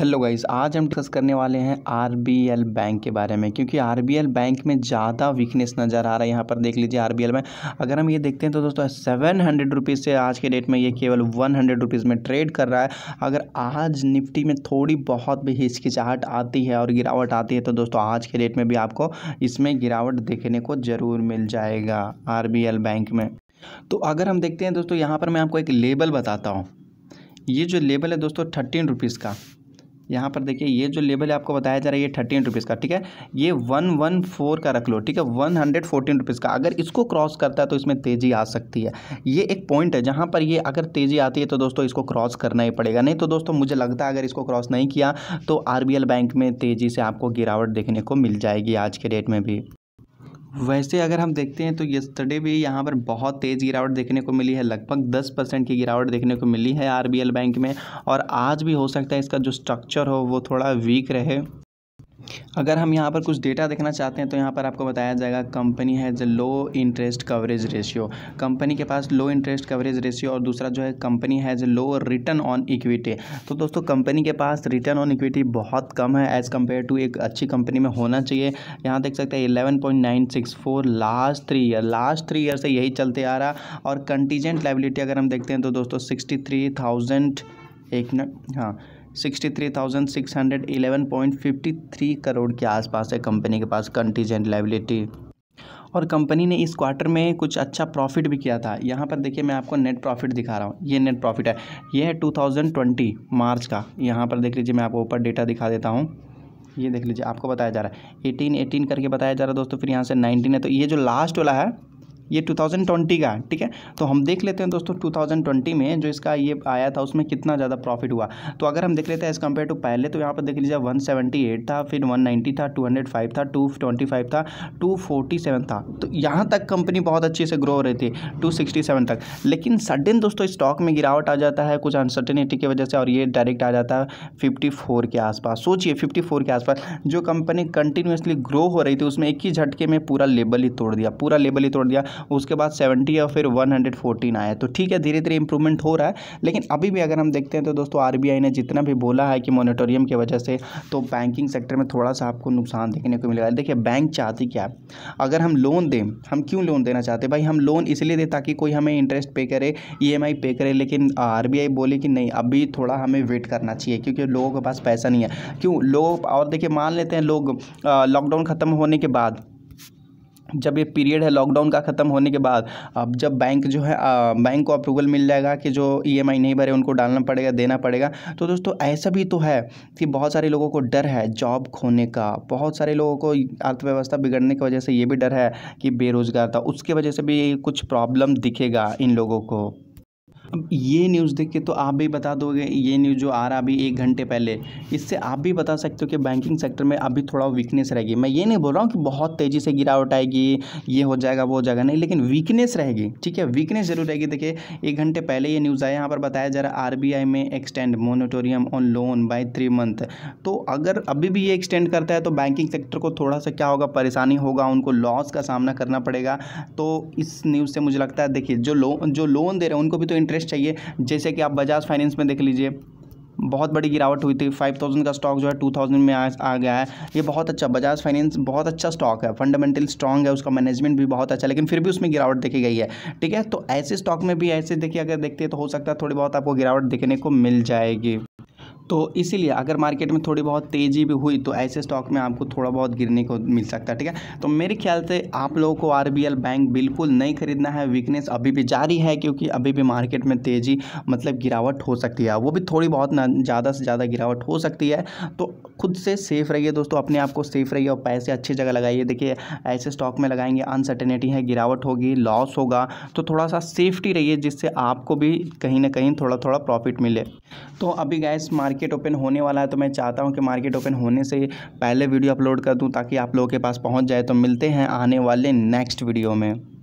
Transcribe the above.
Hello guys आज हम discuss करने वाले हैं आरबीएल बैंक के बारे में, क्योंकि आरबीएल बैंक में ज़्यादा वीकनेस नज़र आ रहा है। यहाँ पर देख लीजिए आरबीएल में, अगर हम ये देखते हैं तो दोस्तों सेवन हंड्रेड रुपीज़ से आज के डेट में ये केवल वन हंड्रेड रुपीज़ में ट्रेड कर रहा है। अगर आज निफ्टी में थोड़ी बहुत भी हिचकिचाहट आती है और गिरावट आती है तो दोस्तों आज के डेट में भी आपको इसमें गिरावट देखने को ज़रूर मिल जाएगा RBL बैंक में। तो अगर हम देखते हैं दोस्तों, यहाँ पर मैं आपको एक लेबल बताता हूँ। ये जो लेबल है दोस्तों थर्टीन रुपीज़ का। यहाँ पर देखिए, ये जो लेवल है आपको बताया जा रहा है, ये थर्टीन रुपीज़ का, ठीक है? ये वन वन फोर का रख लो, ठीक है? वन हंड्रेड फोर्टीन रुपीज़ का। अगर इसको क्रॉस करता है तो इसमें तेज़ी आ सकती है। ये एक पॉइंट है, जहाँ पर ये अगर तेज़ी आती है तो दोस्तों इसको क्रॉस करना ही पड़ेगा। नहीं तो दोस्तों, मुझे लगता है अगर इसको क्रॉस नहीं किया तो RBL बैंक में तेज़ी से आपको गिरावट देखने को मिल जाएगी आज के डेट में भी। वैसे अगर हम देखते हैं तो यस्टरडे भी यहाँ पर बहुत तेज़ गिरावट देखने को मिली है, लगभग दस परसेंट की गिरावट देखने को मिली है आरबीएल बैंक में और आज भी हो सकता है इसका जो स्ट्रक्चर हो वो थोड़ा वीक रहे। अगर हम यहाँ पर कुछ डेटा देखना चाहते हैं तो यहाँ पर आपको बताया जाएगा company has low interest coverage ratio company के पास लो इंटरेस्ट कवरेज रेशियो और दूसरा जो है company has low return on equity तो दोस्तों कंपनी के पास रिटर्न ऑन इक्विटी बहुत कम है एज़ कंपेयर टू एक अच्छी कंपनी में होना चाहिए. यहाँ देख सकते हैं eleven point nine six four last three year last three year से यही चलते आ रहा और कंटीजेंट लाइबिलिटी अगर हम देखते हैं तो दोस्तों सिक्सटी थ्री थाउज़ेंड एक मिनट हाँ sixty three thousand six hundred eleven point fifty three crore के आसपास है कंपनी के पास कंटीजेंट लाइबिलिटी और कंपनी ने इस क्वार्टर में कुछ अच्छा प्रॉफिट भी किया था। यहाँ पर देखिए, मैं आपको नेट प्रॉफिट दिखा रहा हूँ। ये नेट प्रॉफिट है। ये है टू थाउज़ेंड ट्वेंटी मार्च का। यहाँ पर देख लीजिए, मैं आपको ऊपर डेटा दिखा देता हूँ। ये देख लीजिए, आपको बताया जा रहा है। एटीन एटीन करके बताया जा रहा है दोस्तों, फिर यहाँ से नाइनटीन है। तो ये जो लास्ट वाला है ये 2020 का ठीक है? तो हम देख लेते हैं दोस्तों 2020 में जो इसका ये आया था, उसमें कितना ज़्यादा प्रॉफिट हुआ। तो अगर हम देख लेते हैं एज़ कंपेयर टू पहले तो यहाँ पर देख लीजिए 178 था, फिर 190 था 205 था 225 था 247 था। तो यहाँ तक कंपनी बहुत अच्छे से ग्रो हो रही थी 267 तक। लेकिन सडन दोस्तों स्टॉक में गिरावट आ जाता है, कुछ अनसर्टेनिटी की वजह से और ये डायरेक्ट आ जाता है फिफ्टी के आसपास। सोचिए फिफ्टी के आसपास, जो कंपनी कंटिन्यूसली ग्रो हो रही थी, उसमें एक ही झटके में पूरा लेबल ही तोड़ दिया, पूरा लेबल ही तोड़ दिया। उसके बाद सेवेंटी और फिर वन हंड्रेड फोर्टीन आया तो ठीक है धीरे धीरे इंप्रूवमेंट हो रहा है। लेकिन अभी भी अगर हम देखते हैं तो दोस्तों आरबीआई ने जितना भी बोला है कि मोनिटोरियम की वजह से तो बैंकिंग सेक्टर में थोड़ा सा आपको नुकसान देखने को मिलेगा। देखिए बैंक चाहती क्या अगर हम लोन दें, हम क्यों लोन देना चाहते भाई, हम लोन इसलिए दें ताकि कोई हमें इंटरेस्ट पे करे ईएमआई पे करे, लेकिन आर बोले कि नहीं, अभी थोड़ा हमें वेट करना चाहिए, क्योंकि लोगों के पास पैसा नहीं है। क्यों? लोग, और देखिए, मान लेते हैं लोग लॉकडाउन ख़त्म होने के बाद जब ये पीरियड है लॉकडाउन का ख़त्म होने के बाद अब जब बैंक जो है आ, बैंक को अप्रूवल मिल जाएगा कि जो ईएमआई नहीं भरे उनको डालना पड़ेगा देना पड़ेगा। तो दोस्तों ऐसा भी तो है कि बहुत सारे लोगों को डर है जॉब खोने का। बहुत सारे लोगों को अर्थव्यवस्था बिगड़ने की वजह से ये भी डर है कि बेरोज़गार था। उसके वजह से भी कुछ प्रॉब्लम दिखेगा इन लोगों को। अब ये न्यूज़ देख के तो आप भी बता दोगे, ये न्यूज़ जो आ रहा अभी एक घंटे पहले, इससे आप भी बता सकते हो कि बैंकिंग सेक्टर में अभी थोड़ा वीकनेस रहेगी। मैं ये नहीं बोल रहा हूँ कि बहुत तेज़ी से गिरावट आएगी, ये हो जाएगा, वो हो जाएगा नहीं, लेकिन वीकनेस रहेगी, ठीक है? वीकनेस ज़रूर रहेगी। देखिए, एक घंटे पहले ये न्यूज़ आया, यहाँ पर बताया जा रहा आर में extend moratorium on loan by three month तो अगर अभी भी ये एक्सटेंड करता है तो बैंकिंग सेक्टर को थोड़ा सा क्या होगा, परेशानी होगा, उनको लॉस का सामना करना पड़ेगा। तो इस न्यूज़ से मुझे लगता है, देखिए, जो लोन जो लोन दे रहे हैं, उनको भी तो इंटरेस्ट इंटरेस्ट चाहिए। जैसे कि आप बजाज फाइनेंस में देख लीजिए बहुत बड़ी गिरावट हुई थी। फाइव थाउज़ेंड का स्टॉक जो है टू थाउज़ेंड में आ, आ गया है। ये बहुत अच्छा बजाज फाइनेंस बहुत अच्छा स्टॉक है। फंडामेंटल स्ट्रॉन्ग है उसका मैनेजमेंट भी बहुत अच्छा लेकिन फिर भी उसमें गिरावट देखी गई है। ठीक है? तो ऐसे स्टॉक में भी ऐसे देखिए अगर देखते हैं तो हो सकता है थोड़ी बहुत आपको गिरावट देखने को मिल जाएगी। तो इसीलिए अगर मार्केट में थोड़ी बहुत तेज़ी भी हुई तो ऐसे स्टॉक में आपको थोड़ा बहुत गिरने को मिल सकता है, ठीक है? तो मेरे ख्याल से आप लोगों को आरबीएल बैंक बिल्कुल नहीं खरीदना है। वीकनेस अभी भी जारी है, क्योंकि अभी भी मार्केट में तेज़ी मतलब गिरावट हो सकती है। वो भी थोड़ी बहुत ना, ज़्यादा से ज़्यादा गिरावट हो सकती है। तो खुद से सेफ़ रहिए दोस्तों, अपने आप को सेफ़ रहिए और पैसे अच्छी जगह लगाइए। देखिए, ऐसे स्टॉक में लगाएँगे, अनसर्टेनिटी है, गिरावट होगी, लॉस होगा तो थोड़ा सा सेफ्टी रहिए, जिससे आपको भी कहीं ना कहीं थोड़ा थोड़ा प्रॉफिट मिले। तो अभी गैस मार्केट मार्केट ओपन होने वाला है तो मैं चाहता हूँ कि मार्केट ओपन होने से पहले वीडियो अपलोड कर दूँ ताकि आप लोगों के पास पहुँच जाए। तो मिलते हैं आने वाले नेक्स्ट वीडियो में।